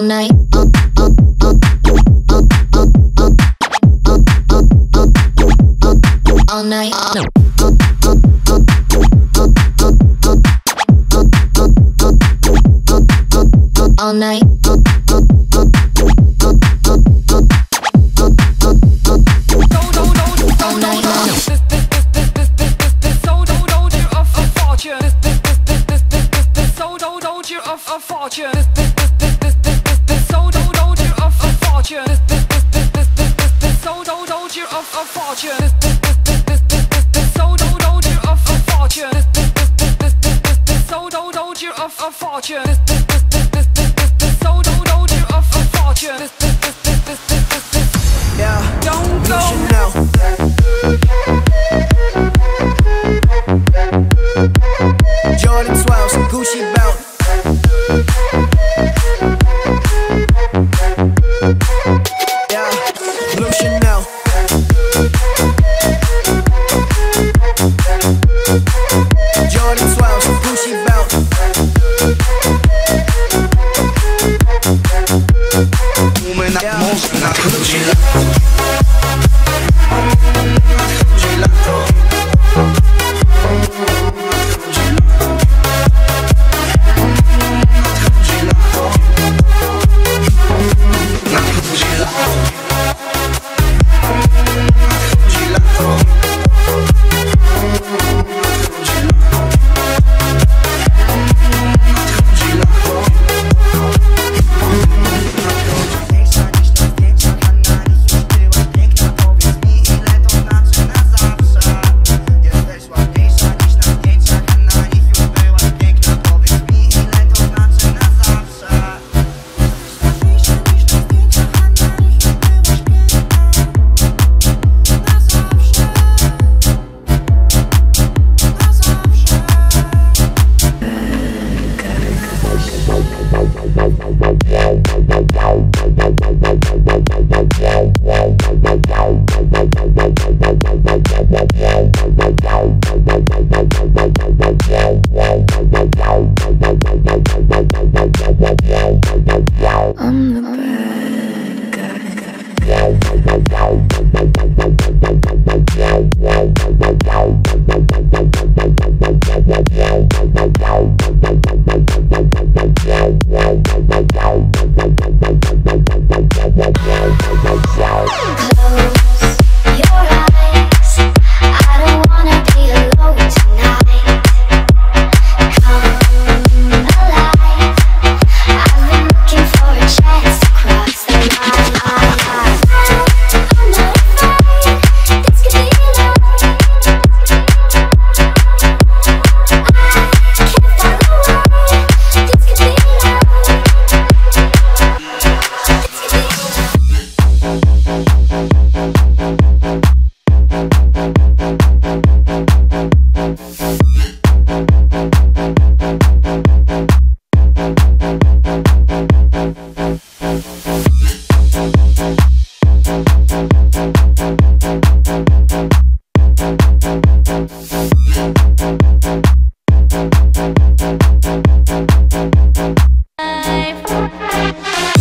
All night. All night. All Yeah, Don't you go. should know. Wow, wow, wow. Thank you.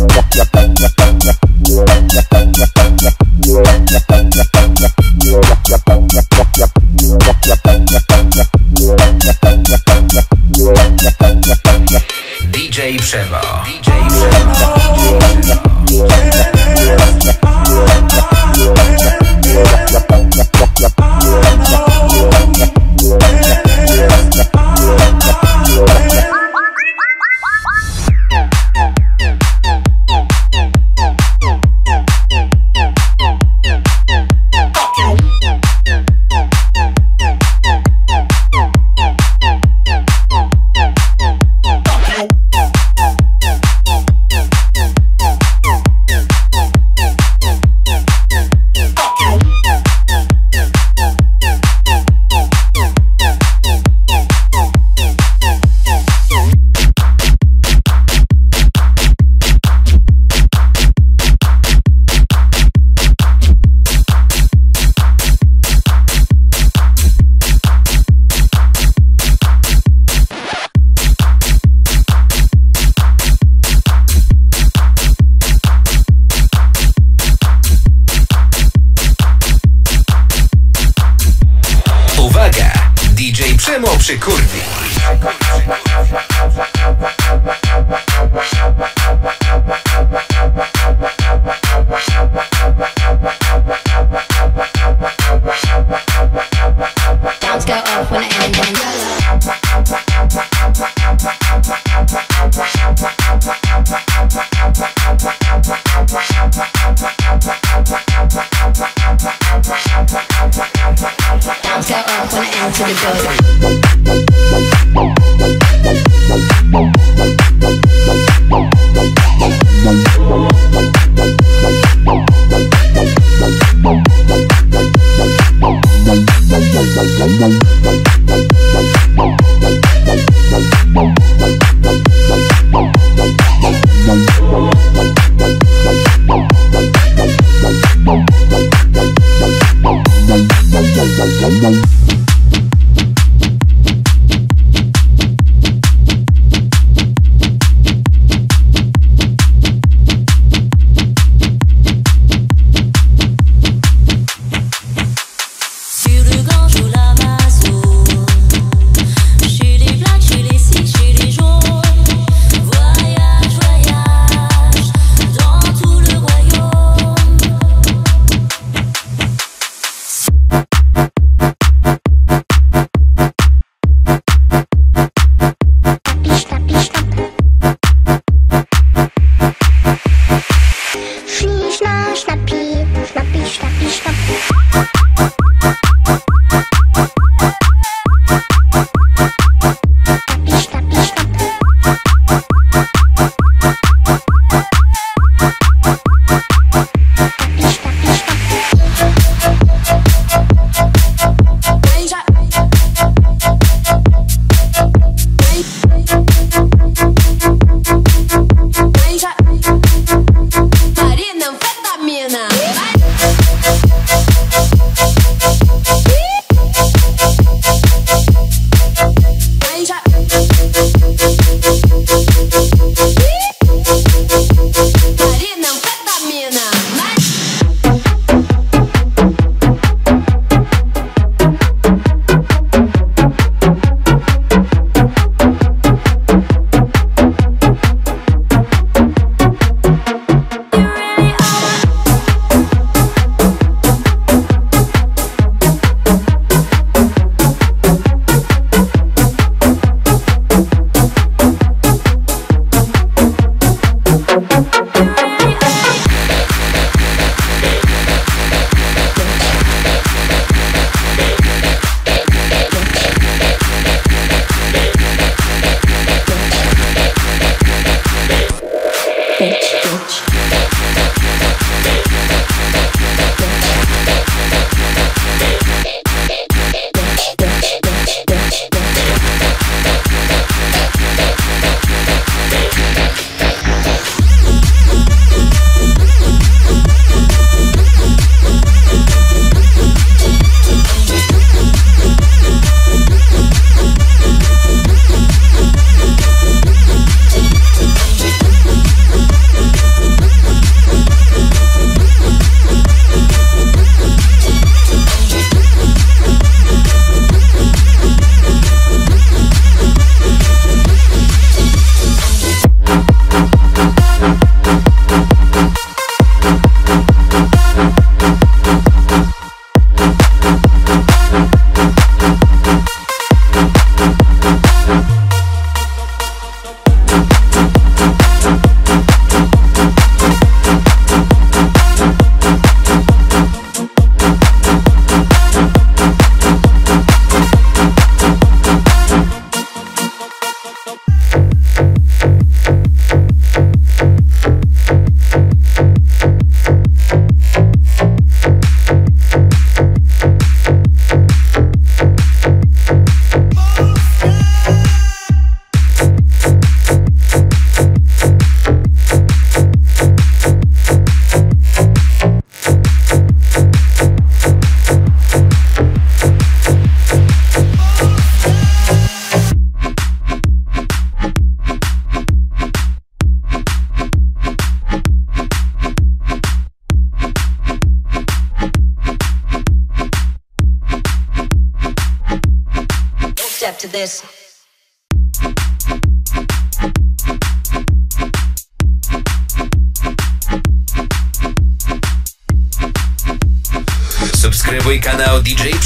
Yeah. Bye. Schna, schnappi, schnappi, schnappi, schnappi.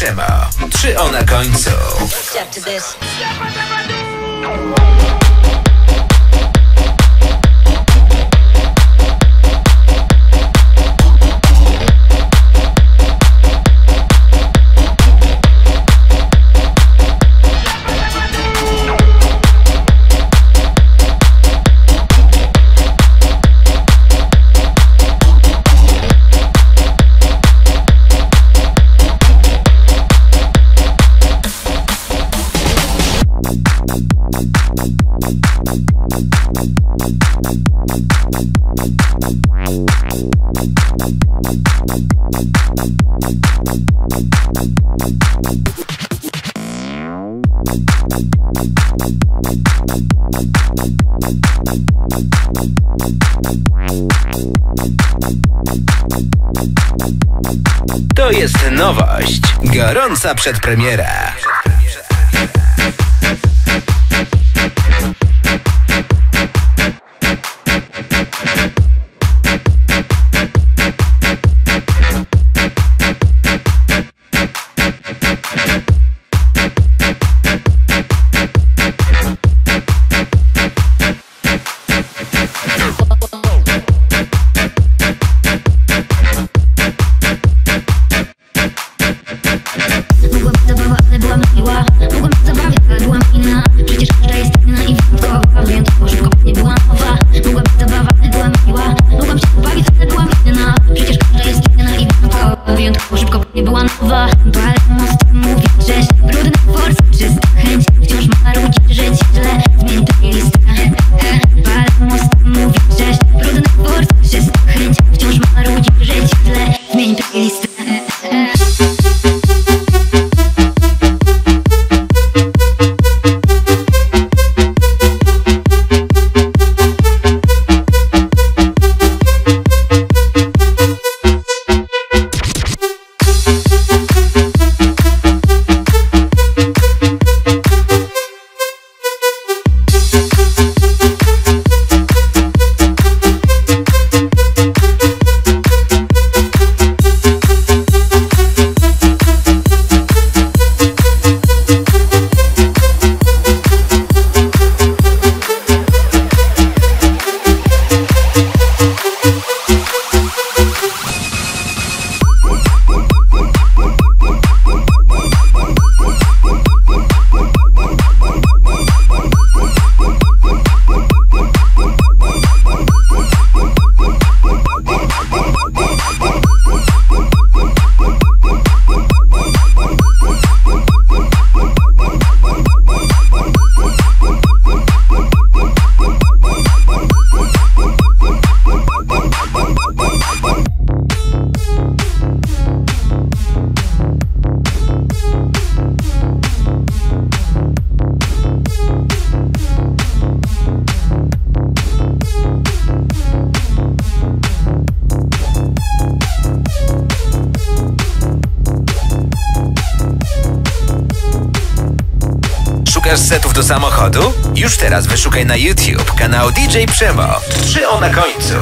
Trzema. Trzy o na końcu. To jest nowość, gorąca przedpremiera. unverteilbar. Szukasz setów do samochodu? Już teraz wyszukaj na YouTube kanał DJ Przemo. Trzy o na końcu.